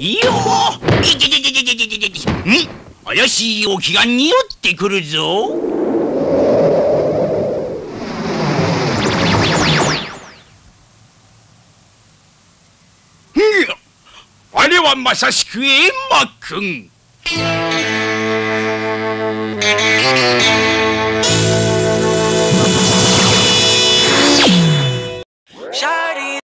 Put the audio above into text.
いよいてててててててててん。怪しいお気が匂ってくるぞ。あれはまさしくエンマくん